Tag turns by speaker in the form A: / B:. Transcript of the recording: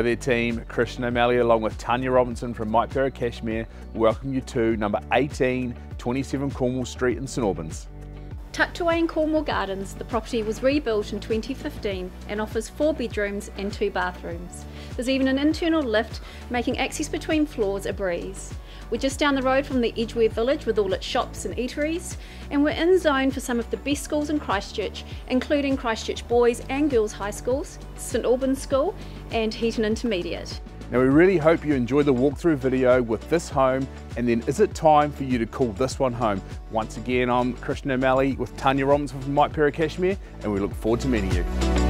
A: Hi there team, Christian O'Malley along with Tanya Robinson from Mike Pero Cashmere welcome you to number 18, 27 Cornwall Street in St Albans.
B: Tucked away in Cornwall Gardens, the property was rebuilt in 2015 and offers four bedrooms and two bathrooms. There's even an internal lift, making access between floors a breeze. We're just down the road from the Edgeware Village with all its shops and eateries, and we're in zone for some of the best schools in Christchurch, including Christchurch Boys and Girls High Schools, St Albans School, and Heaton Intermediate.
A: Now we really hope you enjoy the walkthrough video with this home and then is it time for you to call this one home? Once again I'm Christian O'Malley with Tanya Robinson from Mike Pero Cashmere and we look forward to meeting you.